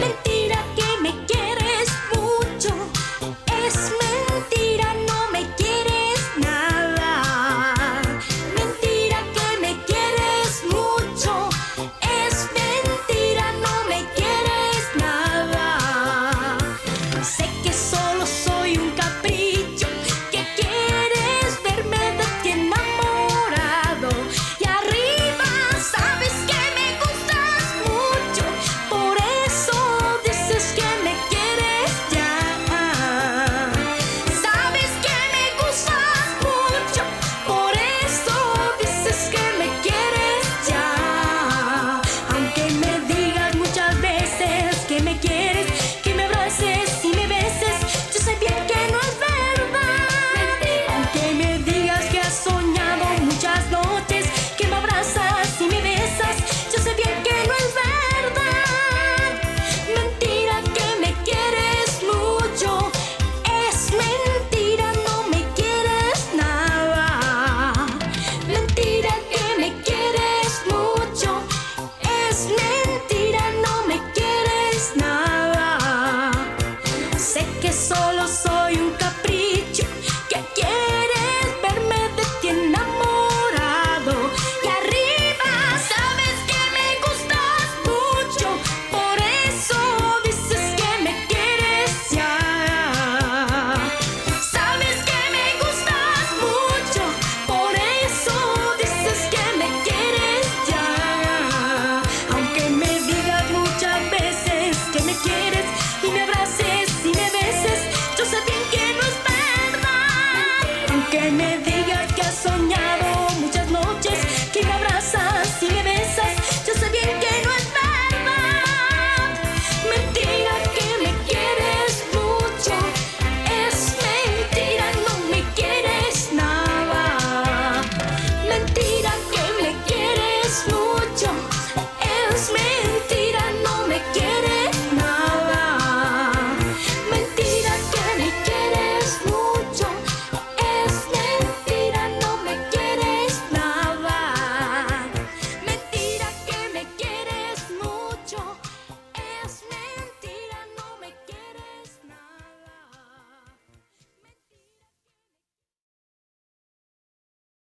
Mentira.